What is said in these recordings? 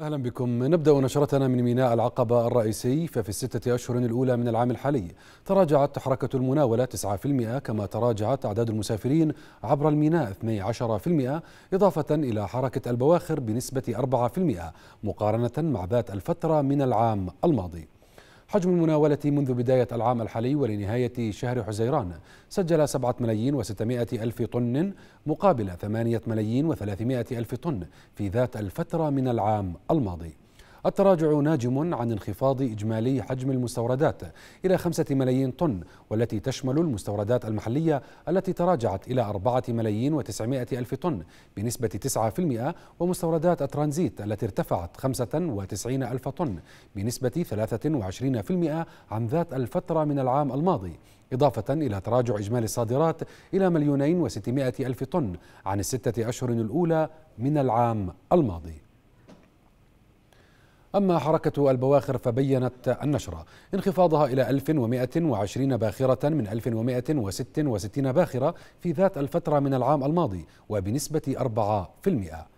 أهلا بكم. نبدأ نشرتنا من ميناء العقبة الرئيسي ففي الستة أشهر الأولى من العام الحالي تراجعت حركة المناولة 9% كما تراجعت أعداد المسافرين عبر الميناء 12% إضافة إلى حركة البواخر بنسبة 4% مقارنة مع ذات الفترة من العام الماضي. حجم المناولة منذ بداية العام الحالي ولنهاية شهر حزيران سجل سبعة ملايين وستمائة ألف طن مقابل ثمانية ملايين وثلاثمائة ألف طن في ذات الفترة من العام الماضي. التراجع ناجم عن انخفاض إجمالي حجم المستوردات إلى خمسة ملايين طن والتي تشمل المستوردات المحلية التي تراجعت إلى أربعة ملايين وتسعمائة ألف طن بنسبة تسعة في المئة ومستوردات الترانزيت التي ارتفعت خمسة وتسعين ألف طن بنسبة ثلاثة وعشرين في المئة عن ذات الفترة من العام الماضي إضافة إلى تراجع إجمالي الصادرات إلى مليونين وستمائة ألف طن عن الستة أشهر الأولى من العام الماضي. أما حركة البواخر فبينت النشرة. انخفاضها إلى 1120 باخرة من 1166 باخرة في ذات الفترة من العام الماضي وبنسبة 4%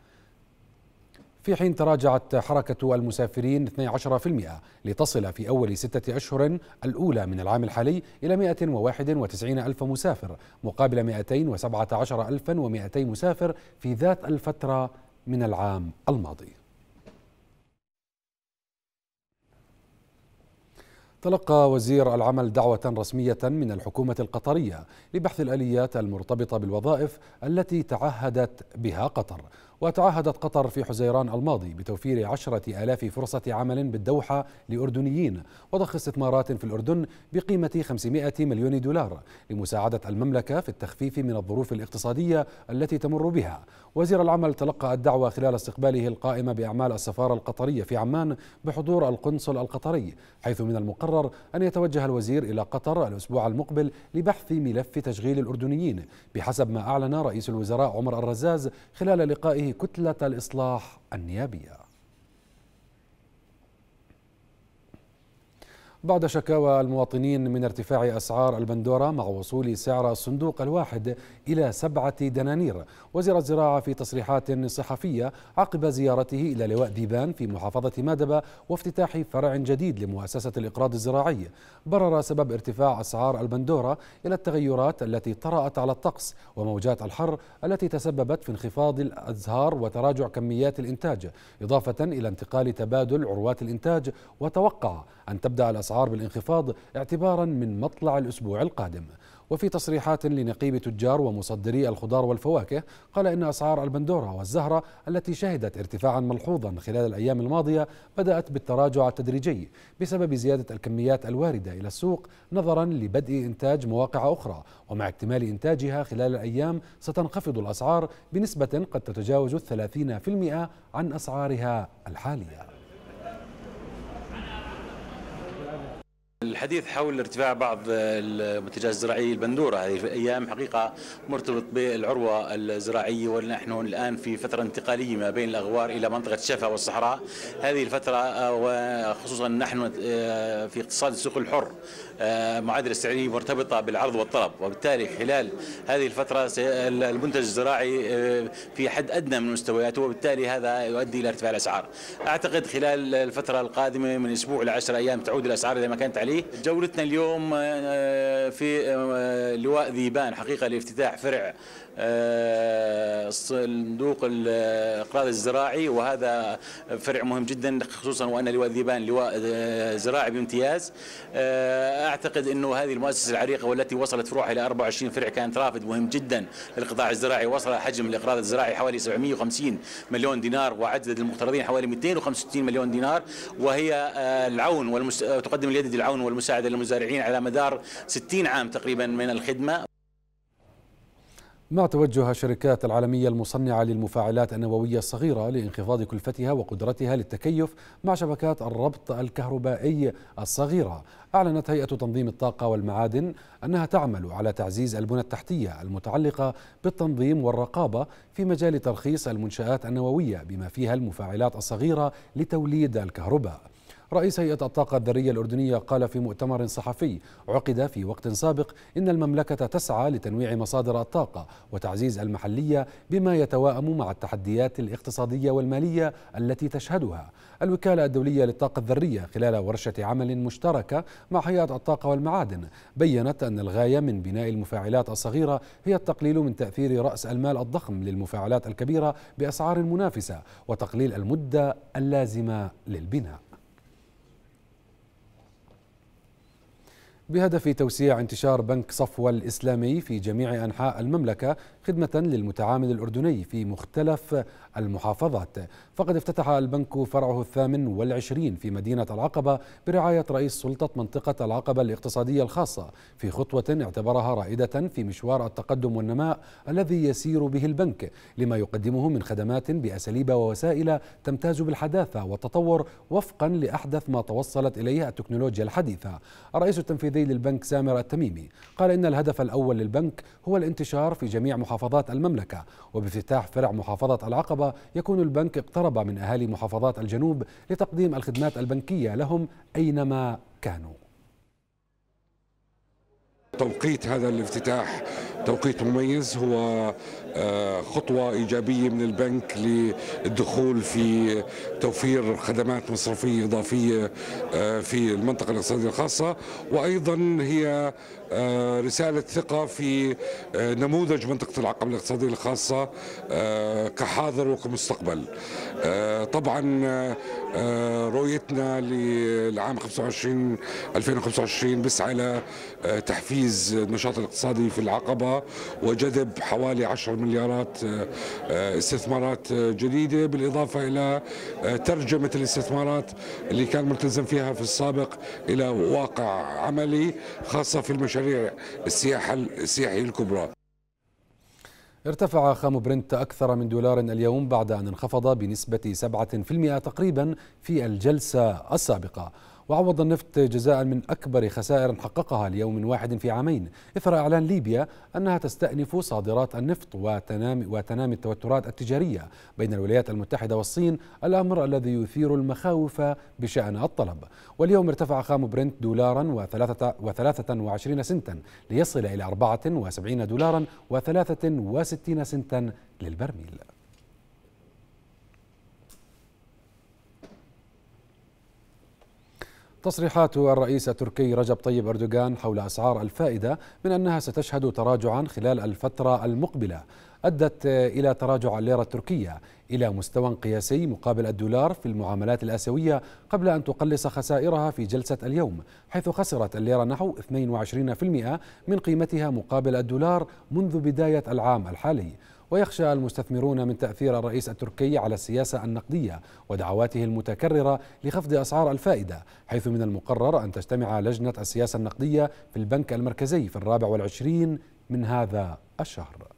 في حين تراجعت حركة المسافرين 12% لتصل في أول ستة أشهر الأولى من العام الحالي إلى 191 ألف مسافر مقابل 217 ألفا و200 مسافر في ذات الفترة من العام الماضي. تلقى وزير العمل دعوة رسمية من الحكومة القطرية لبحث الآليات المرتبطة بالوظائف التي تعهدت بها قطر. وتعهدت قطر في حزيران الماضي بتوفير عشرة آلاف فرصة عمل بالدوحة لأردنيين وضخ استثمارات في الأردن بقيمة 500 مليون دولار لمساعدة المملكة في التخفيف من الظروف الاقتصادية التي تمر بها. وزير العمل تلقى الدعوة خلال استقباله القائمة بأعمال السفارة القطرية في عمان بحضور القنصل القطري حيث من المقرر أن يتوجه الوزير إلى قطر الأسبوع المقبل لبحث ملف تشغيل الأردنيين بحسب ما أعلن رئيس الوزراء عمر الرزاز خلال لقائه كتلة الإصلاح النيابية. بعد شكاوى المواطنين من ارتفاع أسعار البندورة مع وصول سعر الصندوق الواحد إلى سبعة دنانير. وزير الزراعة في تصريحات صحفية عقب زيارته إلى لواء ديبان في محافظة مادبة وافتتاح فرع جديد لمؤسسة الإقراض الزراعي. برر سبب ارتفاع أسعار البندورة إلى التغيرات التي طرأت على الطقس وموجات الحر التي تسببت في انخفاض الأزهار وتراجع كميات الإنتاج إضافة إلى انتقال تبادل عروات الإنتاج. وتوقع أن تبدأ الأسعار بالانخفاض اعتبارا من مطلع الأسبوع القادم. وفي تصريحات لنقيب تجار ومصدري الخضار والفواكه قال إن أسعار البندورة والزهرة التي شهدت ارتفاعا ملحوظا خلال الأيام الماضية بدأت بالتراجع التدريجي بسبب زيادة الكميات الواردة إلى السوق نظرا لبدء إنتاج مواقع أخرى. ومع اكتمال إنتاجها خلال الأيام ستنخفض الأسعار بنسبة قد تتجاوز الثلاثين في المئة عن أسعارها الحالية. الحديث حول ارتفاع بعض المنتجات الزراعية البندورة. هذه الأيام حقيقة مرتبط بالعروة الزراعية ونحن الآن في فترة انتقالية ما بين الأغوار إلى منطقة الشفا والصحراء. هذه الفترة وخصوصا نحن في اقتصاد السوق الحر معادلة السعرية مرتبطة بالعرض والطلب. وبالتالي خلال هذه الفترة المنتج الزراعي في حد أدنى من مستوياته وبالتالي هذا يؤدي إلى ارتفاع الأسعار. أعتقد خلال الفترة القادمة من أسبوع إلى أيام تعود الأسعار إلى ما كانت عليه. جولتنا اليوم آه، في آه، لواء ذيبان حقيقة لافتتاح فرع آه، صندوق الاقراض الزراعي وهذا فرع مهم جدا خصوصا وأن لواء ذيبان لواء زراعي بامتياز. أعتقد إنه هذه المؤسسة العريقة والتي وصلت فروعها إلى 24 فرع كانت رافد مهم جدا للقطاع الزراعي. وصل حجم الإقراض الزراعي حوالي 750 مليون دينار وعدد المقترضين حوالي 265 مليون دينار. وهي العون والمس... تقدم اليد العون والمساعدة للمزارعين على مدار 60 عام تقريبا من الخدمة. مع توجه الشركات العالمية المصنعة للمفاعلات النووية الصغيرة لانخفاض كلفتها وقدرتها للتكيف مع شبكات الربط الكهربائي الصغيرة أعلنت هيئة تنظيم الطاقة والمعادن أنها تعمل على تعزيز البنى التحتية المتعلقة بالتنظيم والرقابة في مجال ترخيص المنشآت النووية بما فيها المفاعلات الصغيرة لتوليد الكهرباء. رئيس هيئة الطاقة الذرية الأردنية قال في مؤتمر صحفي عقد في وقت سابق إن المملكة تسعى لتنويع مصادر الطاقة وتعزيز المحلية بما يتوائم مع التحديات الاقتصادية والمالية التي تشهدها. الوكالة الدولية للطاقة الذرية خلال ورشة عمل مشتركة مع هيئة الطاقة والمعادن بينت أن الغاية من بناء المفاعلات الصغيرة هي التقليل من تأثير رأس المال الضخم للمفاعلات الكبيرة بأسعار منافسة وتقليل المدة اللازمة للبناء. بهدف توسيع انتشار بنك صفوة الإسلامي في جميع أنحاء المملكة خدمة للمتعامل الأردني في مختلف المحافظات. فقد افتتح البنك فرعه الثامن والعشرين في مدينة العقبة برعاية رئيس سلطة منطقة العقبة الاقتصادية الخاصة في خطوة اعتبرها رائدة في مشوار التقدم والنماء الذي يسير به البنك لما يقدمه من خدمات بأساليب ووسائل تمتاز بالحداثة والتطور وفقا لأحدث ما توصلت إليه التكنولوجيا الحديثة. الرئيس التنفيذي للبنك سامر التميمي قال إن الهدف الأول للبنك هو الانتشار في جميع محافظات المملكة وبافتتاح فرع محافظة العقبة يكون البنك اقترب من أهالي محافظات الجنوب لتقديم الخدمات البنكية لهم أينما كانوا. توقيت هذا الافتتاح توقيت مميز هو خطوة إيجابية من البنك للدخول في توفير خدمات مصرفية إضافية آه، في المنطقة الاقتصادية الخاصة. وأيضا هي آه، رسالة ثقة في نموذج منطقة العقبة الاقتصادية الخاصة كحاضر وكمستقبل. طبعا رؤيتنا للعام 25 2025 بسعى تحفيز النشاط الاقتصادي في العقبة وجذب حوالي 10 مليارات آه، آه، استثمارات آه، جديدة بالإضافة إلى ترجمة الاستثمارات اللي كان ملتزم فيها في السابق إلى واقع عملي خاصة في المشاريع السياحة السياحية الكبرى. ارتفع خام برنت أكثر من دولار اليوم بعد أن انخفض بنسبة 7% تقريبا في الجلسة السابقة. وعوض النفط جزاء من أكبر خسائر حققها ليوم واحد في عامين. إثر إعلان ليبيا أنها تستأنف صادرات النفط وتنامي, وتنامي التوترات التجارية بين الولايات المتحدة والصين الأمر الذي يثير المخاوف بشأن الطلب. واليوم ارتفع خام برنت دولارا وثلاثة, وثلاثة وعشرين سنتا ليصل إلى أربعة وسبعين دولارا وثلاثة وستين سنتا للبرميل. تصريحات الرئيس التركي رجب طيب أردوغان حول أسعار الفائدة من أنها ستشهد تراجعا خلال الفترة المقبلة. أدت إلى تراجع الليرة التركية إلى مستوى قياسي مقابل الدولار في المعاملات الآسيوية قبل أن تقلص خسائرها في جلسة اليوم حيث خسرت الليرة نحو 22% من قيمتها مقابل الدولار منذ بداية العام الحالي. ويخشى المستثمرون من تأثير الرئيس التركي على السياسة النقدية ودعواته المتكررة لخفض أسعار الفائدة حيث من المقرر أن تجتمع لجنة السياسة النقدية في البنك المركزي في الرابع والعشرين من هذا الشهر.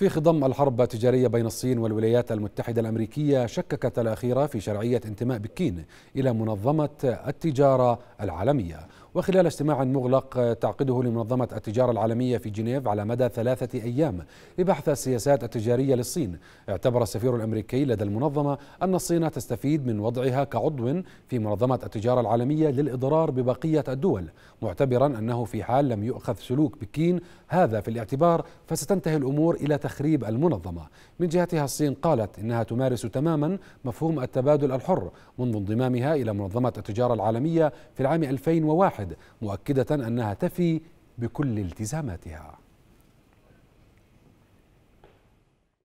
في خضم الحرب التجارية بين الصين والولايات المتحدة الأمريكية شككت الأخيرة في شرعية انتماء بكين إلى منظمة التجارة العالمية. وخلال اجتماع مغلق تعقده لمنظمة التجارة العالمية في جنيف على مدى ثلاثة أيام لبحث السياسات التجارية للصين. اعتبر السفير الأمريكي لدى المنظمة أن الصين تستفيد من وضعها كعضو في منظمة التجارة العالمية للإضرار ببقية الدول معتبرا أنه في حال لم يؤخذ سلوك بكين هذا في الاعتبار فستنتهي الأمور إلى تخريب المنظمة. من جهتها الصين قالت إنها تمارس تماما مفهوم التبادل الحر منذ انضمامها إلى منظمة التجارة العالمية في العام 2001 مؤكدة أنها تفي بكل التزاماتها.